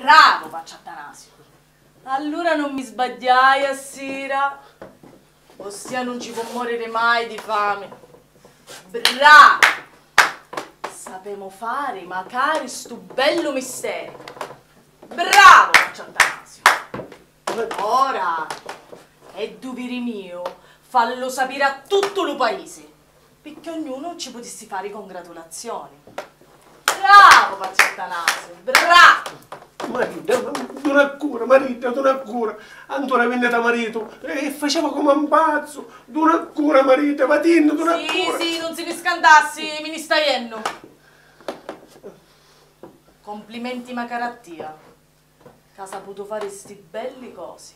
Bravo, faccia Atanasio. Allora non mi sbagliai a sera. Ossia non ci può morire mai di fame. Bravo! Sapemo fare, magari, sto bello mistero. Bravo, faccia Atanasio. Ora, è dovere mio fallo sapere a tutto il paese, perché ognuno ci potessi fare congratulazioni. Bravo, faccia Atanasio! Marito, ha cura, marito, ha cura. Ancora venne da marito e faceva come un pazzo. Ha cura, marito, non ha Sì, cura. sì, non si riscaldassi, mi stai enno. Complimenti Macarattia, che ha saputo fare sti belli cosi.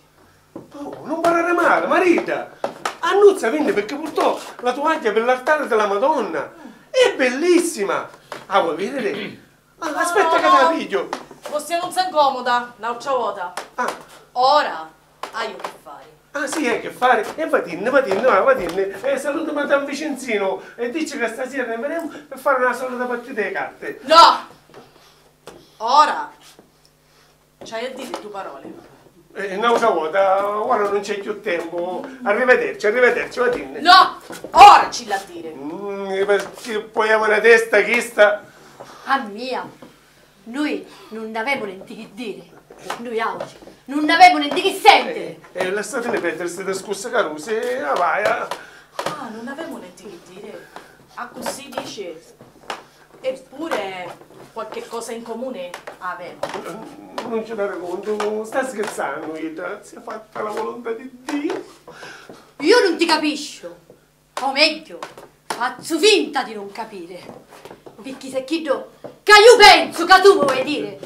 Oh, non parlare male, marita. Annuzza venne perché portò la tovaglia per l'altare della Madonna. È bellissima. Ah, vuoi vedere? Aspetta No, che te la no. piglio. Ossia non sei incomoda, un'altra volta. Ah, Ora, hai io che fare. ah sì, è che fare. E va dinne, va dinne, va, va dinne. E saluta Madame Vicenzino e dice che stasera ne verremo per fare una solita partita di carte. No! Ora, c'hai a dire due parole. E un'altra volta, ora non c'è più tempo. Arrivederci, arrivederci, va dinne. No! Ora ci la dire. Mm, perché poi abbiamo una testa chi sta... A mia, noi non avevamo niente che dire. Noi oggi non avevamo niente che sentire. E lasciatene perdere queste discusse caruse, ah, vai. ah. Ah, non avevo niente che dire. Ah, così dice. Eppure qualche cosa in comune avevo. Non ce ne conto, sta scherzando, Ida, si è fatta la volontà di Dio. Io non ti capisco. O meglio, faccio finta di non capire. Perché se chiedo che io penso che tu vuoi dire,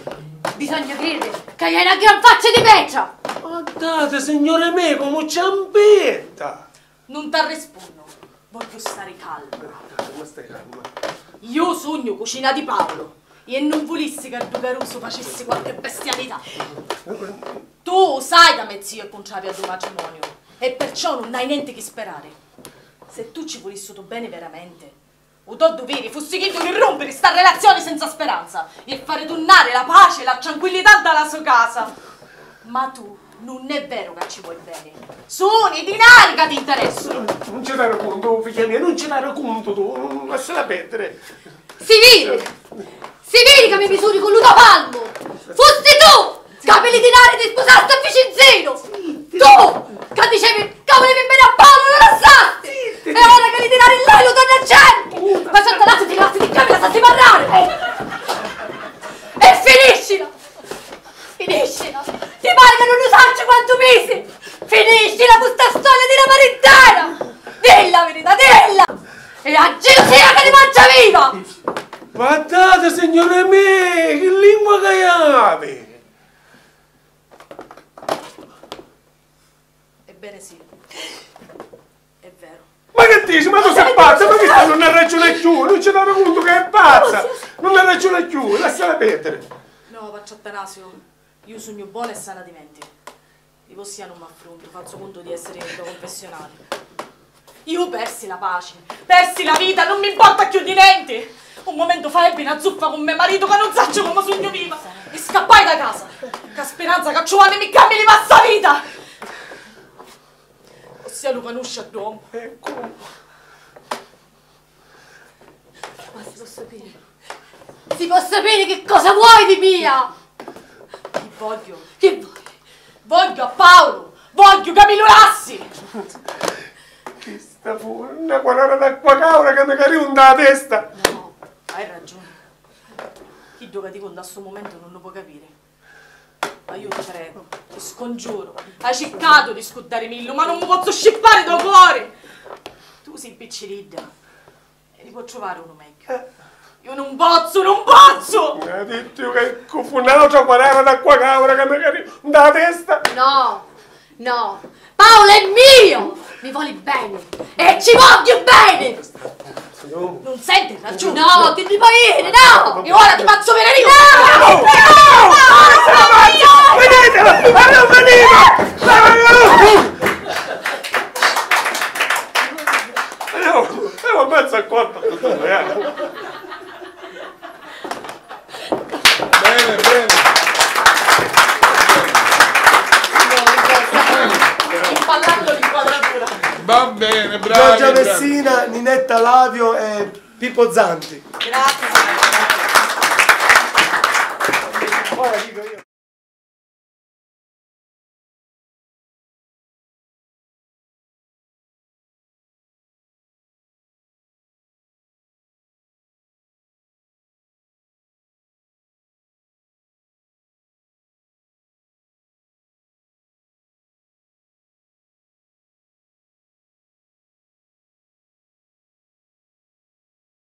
bisogna credere che hai una gran faccia di peccia. Guardate, signore me, come ciampetta. Non ti rispondo. Voglio stare calma. Ma stai calma. Io sogno cucina di Paolo e non volissi che il tuo Caruso facesse qualche bestialità. Tu sai da me zio il contrario ad un matrimonio e perciò non hai niente che sperare. Se tu ci volessi tu bene veramente, o tuo dovere fossi che di rompere sta relazione senza speranza e fare tornare la pace e la tranquillità dalla sua casa. Ma tu non è vero che ci vuoi bene. Sono i denari che ti interessano. Non ce l'hai conto, figlia mia, non ce l'hai conto tu, non lasciala perdere. Si vede, si vede che mi misuri con l'uno palmo. Fossi tu che avevi i denari di sposarti a Vicenzino. Tu che dicevi che volevi bene a Paolo non lo sai. E ora che li denari lei lo torna a gente. Ma sotto l'altro ti lasci di camera sta si parlare. E finiscila. Finiscila. Ti pare che non lo sacci quanto mesi. Finiscila con sta storia di una parentela. Dilla la verità, dilla. E a gelosia che ti viva. Guardate, signore me, che lingua che hai. Ebbene sì, è vero. Ma che dici? Ma tu sei pazza? Ma che sta non ha ragione più? Non ci dà conto che è pazza! Non ha ragione più, lasciala perdere! No, faccio Atanasio, io sogno buona e sana di mente. Di così non mi affronto, faccio conto di essere da confessionale. Io persi la pace, persi la vita, non mi importa più di niente. Un momento fa ebbi una zuffa con mio marito che non saccio come sogno viva e scappai da casa. Che speranza che Giovanni mi cambi di passa vita. Ossia Luca Nuscia d'uomo. Ecco, Ma si può sapere? Si può sapere che cosa vuoi di mia? Ti voglio, Che vuoi? voglio a Paolo, voglio che mi lo lassi. che sta fuori, una guarana d'acqua caura che mi cariunda la testa! No, hai ragione. Chi dove ti conta a sto momento non lo può capire. Ma io ti prego, ti scongiuro. Hai cercato di scudare Millo, ma non mi posso scippare da cuore. Tu sei picciridda e ne può trovare uno meglio. Io non posso, non posso! Mi ha detto che fu un'altra guarana d'acqua caura che mi cariunda la testa! No, no. Paolo è mio! Mi vuoli bene! E ci voglio bene! No. Non senti ragione? No, ti puoi dire, no! E ora ti faccio venire io! No! No! Vedetela! Ma non venite! No, è un mezzo accorto tutto, eh. Bene, bene. Va bene, bravi. Giorgia bravi. Messina, Ninetta Lavio e Pippo Zanti. Grazie.